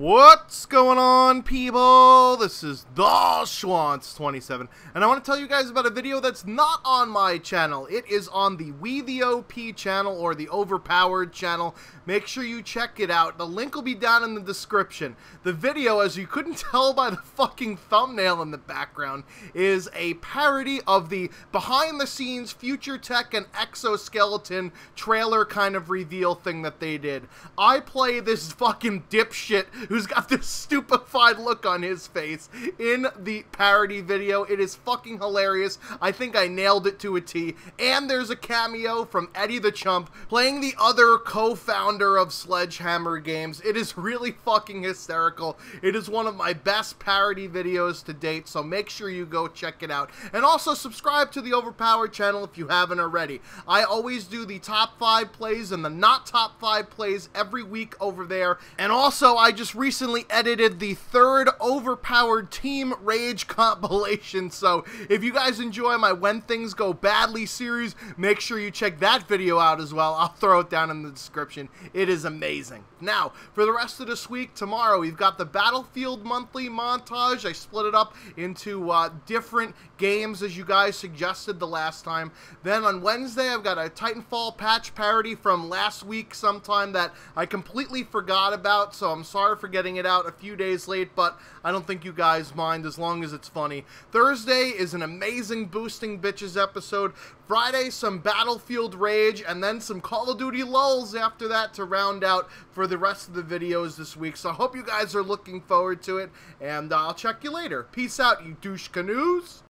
What's going on, people? This is the Shwantz27, and I want to tell you guys about a video that's not on my channel. It is on the We the OP channel, or the Overpowered channel. Make sure you check it out. The link will be down in the description. The video, as you couldn't tell by the fucking thumbnail in the background, is a parody of the behind-the-scenes Future Tech and Exoskeleton trailer kind of reveal thing that they did. I play this fucking dipshit who's got this stupefied look on his face in the parody video. It is fucking hilarious. I think I nailed it to a T. And there's a cameo from Eddie the Chump playing the other co-founder of Sledgehammer Games. It is really fucking hysterical. It is one of my best parody videos to date, so make sure you go check it out. And also subscribe to the Overpowered channel if you haven't already. I always do the top 5 plays and the not top 5 plays every week over there. And also, I just recently edited the third Overpowered Team Rage compilation, so if you guys enjoy my When Things Go Badly series, make sure you check that video out as well. I'll throw it down in the description. It is amazing. Now, for the rest of this week, tomorrow, we've got the Battlefield Monthly montage. I split it up into uh, different games, as you guys suggested the last time. Then on Wednesday, I've got a Titanfall patch parody from last week sometime that I completely forgot about, so I'm sorry for getting it out a few days late, but I don't think you guys mind as long as it's funny. Thursday is an amazing Boosting Bitches episode. Friday, some Battlefield Rage, and then some Call of Duty lulls after that to round out for the rest of the videos this week. So I hope you guys are looking forward to it, and uh, I'll check you later. Peace out, you douche canoes.